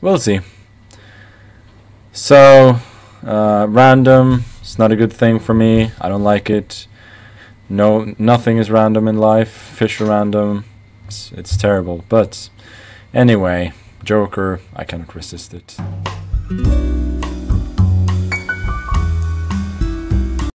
We'll see. So, uh, random. It's not a good thing for me. I don't like it. No, nothing is random in life. Fischer random. It's, it's terrible. But anyway, Joker, I cannot resist it.